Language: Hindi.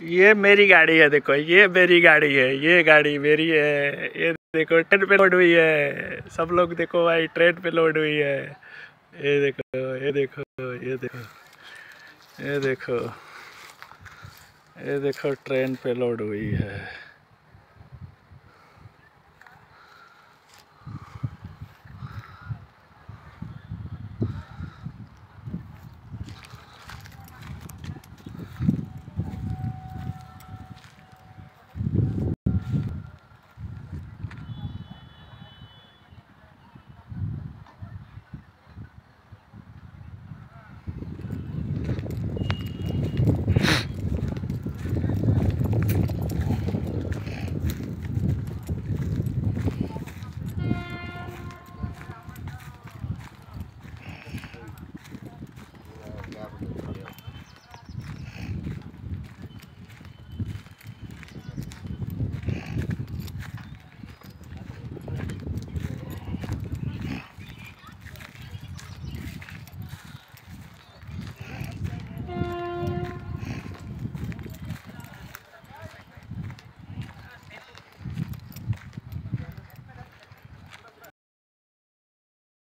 ये मेरी गाड़ी है, देखो, ये मेरी गाड़ी है, ये गाड़ी मेरी है, ये देखो ट्रेन पे लोड हुई है, सब लोग देखो भाई ट्रेन पे लोड हुई है। ये देखो ये देखो ये देखो ये देखो ये देखो ट्रेन पे लोड हुई है।